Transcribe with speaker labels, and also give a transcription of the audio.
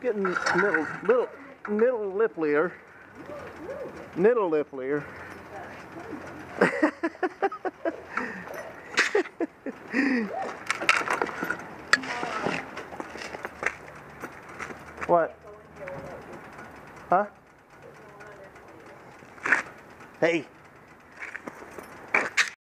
Speaker 1: Getting little, little, middle liplier. Middle liplier. what? Huh? Hey.